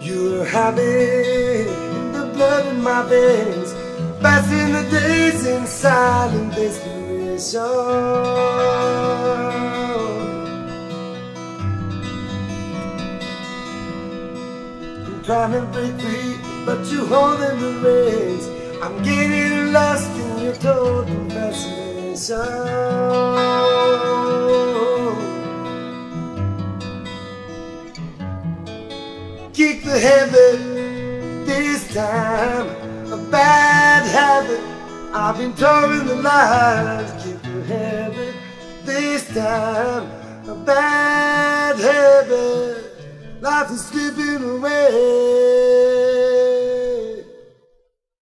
You're having the blood in my veins, passing the days in silent desperation. I'm trying to break free, but you're holding the reins. I'm getting lost in your total fascination. Kick the habit this time, a bad habit. I've been touring the lines. Kick the habit this time, a bad habit. Life is slipping away.